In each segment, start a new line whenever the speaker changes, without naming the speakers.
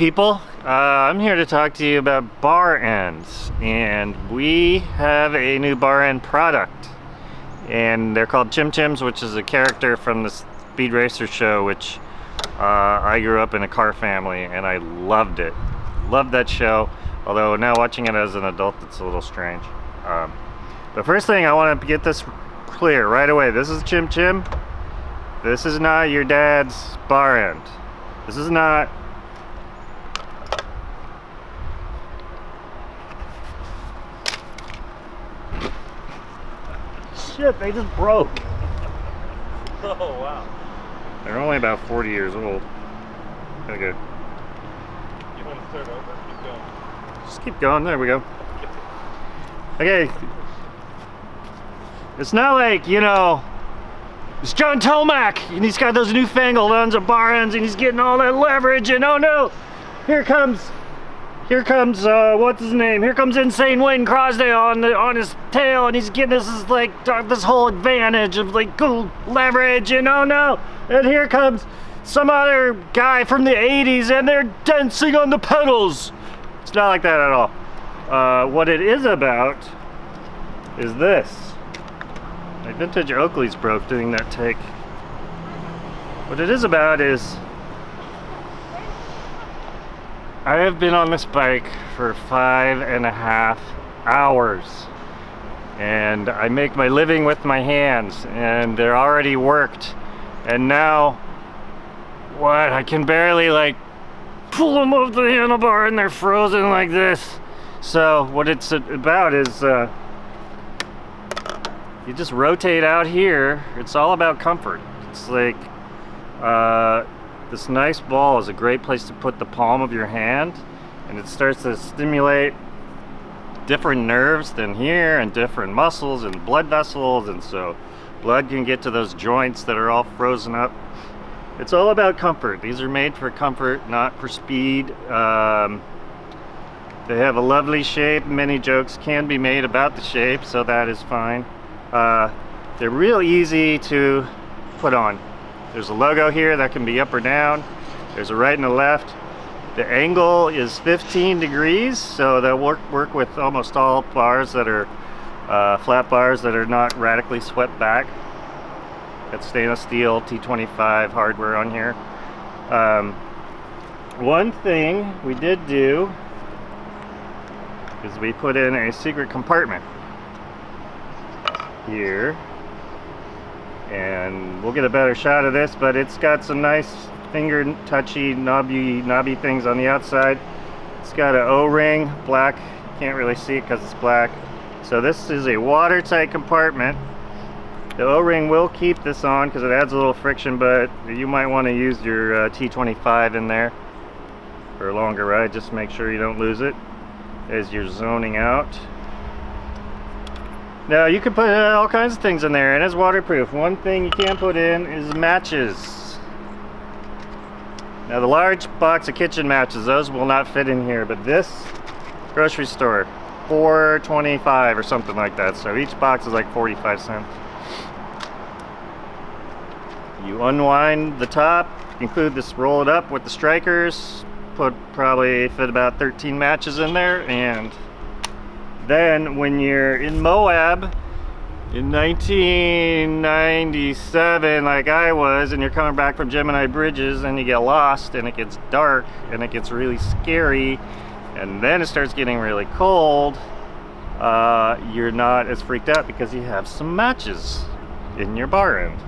people. Uh, I'm here to talk to you about bar ends and we have a new bar end product and they're called Chim Chims which is a character from the Speed Racer show which uh, I grew up in a car family and I loved it. Loved that show although now watching it as an adult it's a little strange. Um, the first thing I want to get this clear right away. This is Chim Chim. This is not your dad's bar end. This is not Shit, they just broke.
Oh, wow.
They're only about 40 years old. Okay.
You want to start over? Keep going.
Just keep going. There we go. Okay. It's not like, you know, it's John Tomac and he's got those newfangled ends of bar ends and he's getting all that leverage and oh no, here comes here comes uh, what's his name? Here comes Insane Wayne Croasdale on the on his tail, and he's getting this is like this whole advantage of like cool leverage, and oh no! And here comes some other guy from the '80s, and they're dancing on the pedals. It's not like that at all. Uh, what it is about is this. My vintage Oakley's broke doing that take. What it is about is I have been on this bike for five and a half hours and I make my living with my hands and they're already worked. And now what? I can barely like pull them off the handlebar and they're frozen like this. So what it's about is uh, you just rotate out here. It's all about comfort. It's like uh, this nice ball is a great place to put the palm of your hand and it starts to stimulate different nerves than here and different muscles and blood vessels and so blood can get to those joints that are all frozen up. It's all about comfort. These are made for comfort, not for speed. Um, they have a lovely shape. Many jokes can be made about the shape, so that is fine. Uh, they're real easy to put on. There's a logo here that can be up or down. There's a right and a left. The angle is 15 degrees, so they'll work, work with almost all bars that are uh, flat bars that are not radically swept back. Got stainless steel T25 hardware on here. Um, one thing we did do is we put in a secret compartment here and we'll get a better shot of this but it's got some nice finger touchy knobby knobby things on the outside. It's got an o-ring black can't really see it because it's black. So this is a watertight compartment. The o-ring will keep this on because it adds a little friction but you might want to use your uh, T25 in there for a longer ride just make sure you don't lose it as you're zoning out now you can put uh, all kinds of things in there and it's waterproof. One thing you can't put in is matches. Now the large box of kitchen matches, those will not fit in here, but this grocery store, 425 or something like that. So each box is like 45 cents. You unwind the top, include this, roll it up with the strikers, put probably fit about 13 matches in there and then when you're in Moab in 1997 like I was and you're coming back from Gemini Bridges and you get lost and it gets dark and it gets really scary and then it starts getting really cold uh, you're not as freaked out because you have some matches in your bar end.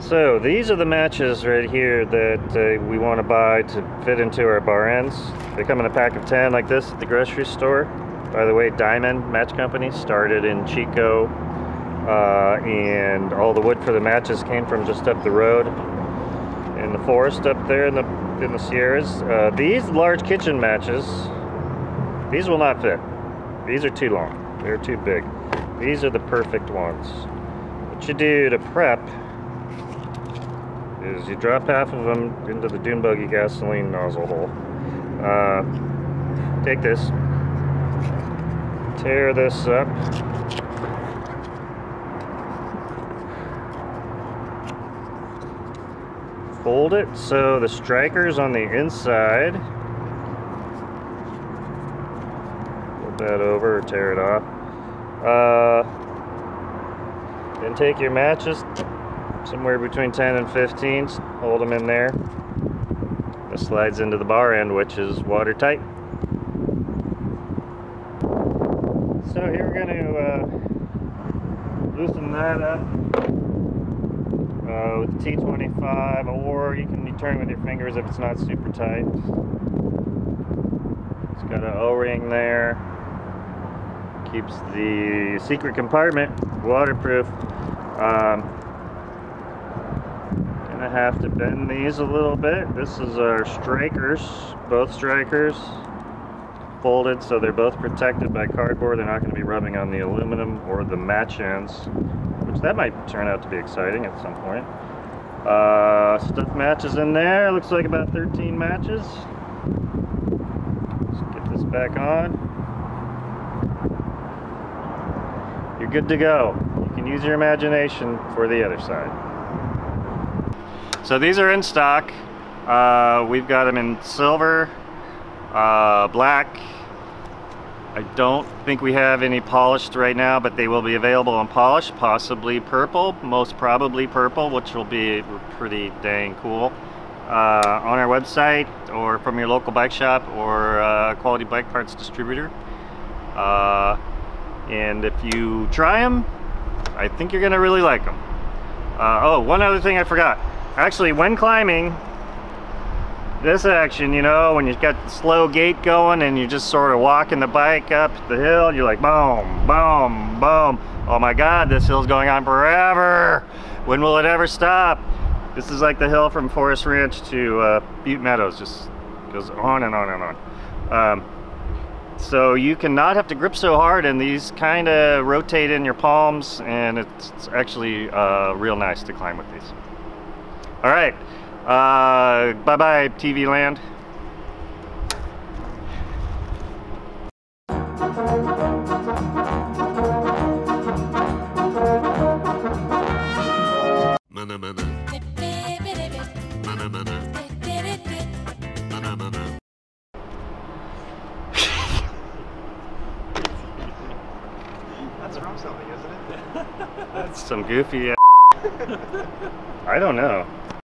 So these are the matches right here that uh, we want to buy to fit into our bar ends. They come in a pack of 10 like this at the grocery store. By the way, Diamond Match Company started in Chico uh, and all the wood for the matches came from just up the road in the forest up there in the, in the Sierras. Uh, these large kitchen matches, these will not fit. These are too long. They're too big. These are the perfect ones. What you do to prep is you drop half of them into the dune buggy gasoline nozzle hole. Uh, take this, tear this up. fold it so the striker's on the inside. Flip that over or tear it off. Uh, then take your matches somewhere between 10 and 15, hold them in there. This slides into the bar end, which is watertight. So here we're going to uh, loosen that up uh, with the T25, or you can turn with your fingers if it's not super tight. It's got an O-ring there. Keeps the secret compartment waterproof. Um, have to bend these a little bit. This is our strikers, both strikers folded so they're both protected by cardboard. They're not going to be rubbing on the aluminum or the match ends, which that might turn out to be exciting at some point. Uh, stuff matches in there. Looks like about 13 matches. Let's get this back on. You're good to go. You can use your imagination for the other side. So these are in stock. Uh, we've got them in silver, uh, black. I don't think we have any polished right now, but they will be available in polished, possibly purple, most probably purple, which will be pretty dang cool. Uh, on our website or from your local bike shop or uh, quality bike parts distributor. Uh, and if you try them, I think you're going to really like them. Uh, oh, one other thing I forgot. Actually, when climbing, this action, you know, when you've got the slow gait going and you're just sort of walking the bike up the hill, you're like boom, boom, boom. Oh my God, this hill's going on forever. When will it ever stop? This is like the hill from Forest Ranch to uh, Butte Meadows, just goes on and on and on. Um, so you cannot have to grip so hard and these kind of rotate in your palms and it's, it's actually uh, real nice to climb with these. All right. Uh, bye bye, TV land.
Mana mana. Mana mana. Mana mana.
That's from something, isn't it?
That's some goofy. I don't know.